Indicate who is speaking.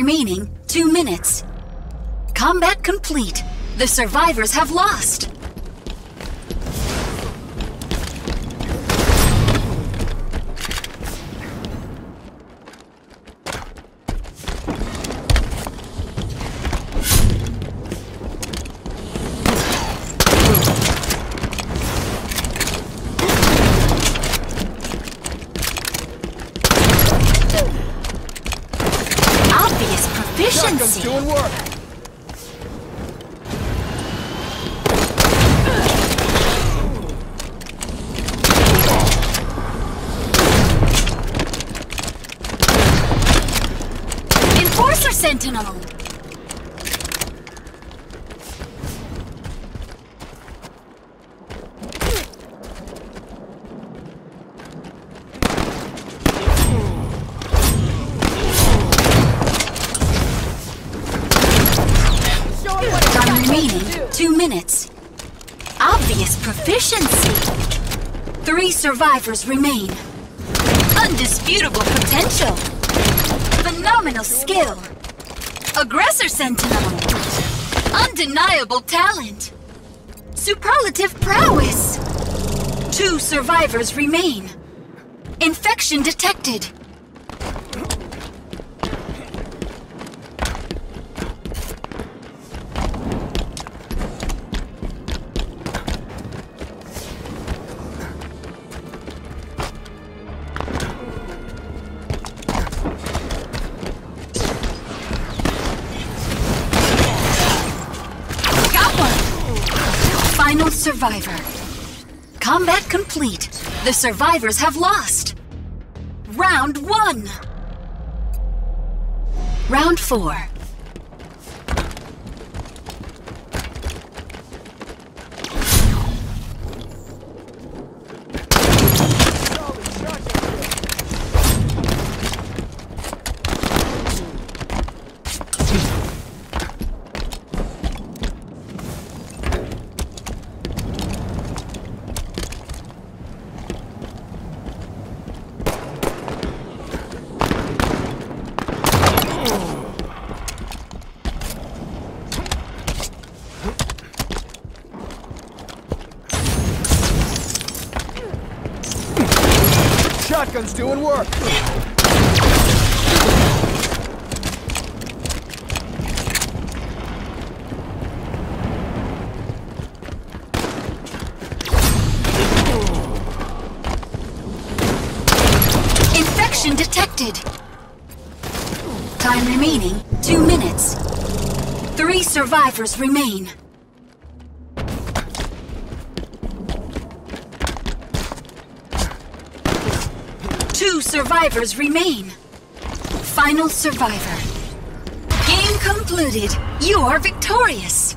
Speaker 1: Remaining two minutes. Combat complete. The survivors have lost. Proficiency.
Speaker 2: doing work.
Speaker 1: Enforcer Sentinel! Two minutes. Obvious proficiency. Three survivors remain. Undisputable potential. Phenomenal skill. Aggressor Sentinel. Undeniable talent. Superlative prowess. Two survivors remain. Infection detected. Final survivor. Combat complete. The survivors have lost. Round one. Round four.
Speaker 2: Shotgun's doing work.
Speaker 1: Infection detected. Time remaining two minutes. Three survivors remain. Two survivors remain. Final survivor. Game concluded. You are victorious.